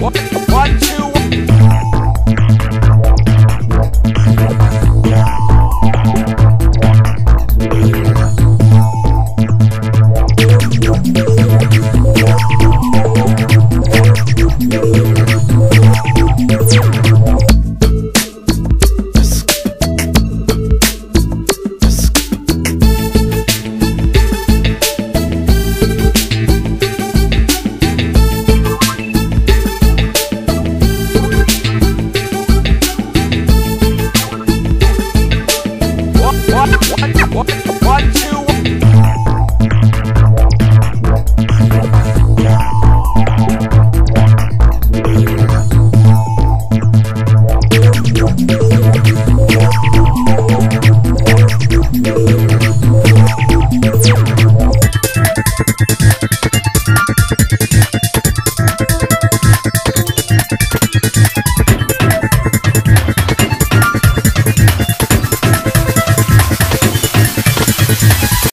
What? One, one, one, one, two, one.